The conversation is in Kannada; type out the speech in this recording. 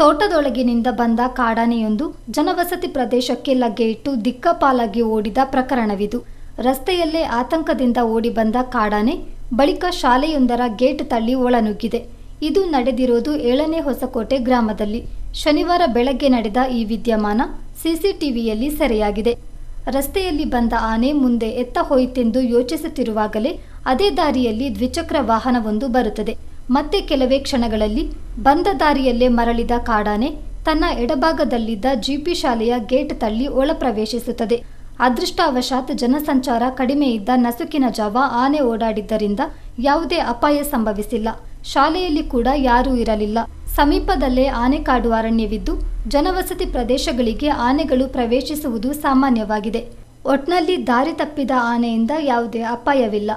ತೋಟದೊಳಗಿನಿಂದ ಬಂದ ಕಾಡಾನೆಯೊಂದು ಜನವಸತಿ ಪ್ರದೇಶಕ್ಕೆ ಲಗ್ಗೆ ಇಟ್ಟು ದಿಕ್ಕಪಾಲಾಗಿ ಓಡಿದ ಪ್ರಕರಣವಿದು. ರಸ್ತೆಯಲ್ಲೇ ಆತಂಕದಿಂದ ಓಡಿ ಬಂದ ಕಾಡಾನೆ ಬಳಿಕ ಶಾಲೆಯೊಂದರ ಗೇಟ್ ತಳ್ಳಿ ಒಳನುಗ್ಗಿದೆ. ಇದು ನಡೆದಿರೋದು ಏಳನೇ ಹೊಸಕೋಟೆ ಗ್ರಾಮದಲ್ಲಿ. ಶನಿವಾರ ಬೆಳಗ್ಗೆ ನಡೆದ ಈ ವಿದ್ಯಮಾನ ಸಿಸಿಟಿವಿಯಲ್ಲಿ ಸೆರೆಯಾಗಿದೆ. ರಸ್ತೆಯಲ್ಲಿ ಬಂದ ಆನೆ ಮುಂದೆ ಎತ್ತ ಹೋಯಿತೆಂದು ಯೋಚಿಸುತ್ತಿರುವಾಗಲೇ ಅದೇ ದಾರಿಯಲ್ಲಿ ದ್ವಿಚಕ್ರ ವಾಹನವೊಂದು ಬರುತ್ತದೆ. ಮತ್ತೆ ಕೆಲವೇ ಕ್ಷಣಗಳಲ್ಲಿ ಬಂದ ದಾರಿಯಲ್ಲೇ ಮರಳಿದ ಕಾಡಾನೆ ತನ್ನ ಎಡಭಾಗದಲ್ಲಿದ್ದ ಜಿಪಿ ಶಾಲೆಯ ಗೇಟ್ ತಳ್ಳಿ ಒಳ ಪ್ರವೇಶಿಸುತ್ತದೆ. ಅದೃಷ್ಟವಶಾತ್ ಜನಸಂಚಾರ ಕಡಿಮೆ ಇದ್ದ ನಸುಕಿನ ಜಾವ ಆನೆ ಓಡಾಡಿದ್ದರಿಂದ ಯಾವುದೇ ಅಪಾಯ ಸಂಭವಿಸಿಲ್ಲ. ಶಾಲೆಯಲ್ಲಿ ಕೂಡ ಯಾರೂ ಇರಲಿಲ್ಲ. ಸಮೀಪದಲ್ಲೇ ಆನೆಕಾಡು ಅರಣ್ಯವಿದ್ದು, ಜನವಸತಿ ಪ್ರದೇಶಗಳಿಗೆ ಆನೆಗಳು ಪ್ರವೇಶಿಸುವುದು ಸಾಮಾನ್ಯವಾಗಿದೆ. ಒಟ್ನಲ್ಲಿ ದಾರಿ ತಪ್ಪಿದ ಆನೆಯಿಂದ ಯಾವುದೇ ಅಪಾಯವಿಲ್ಲ.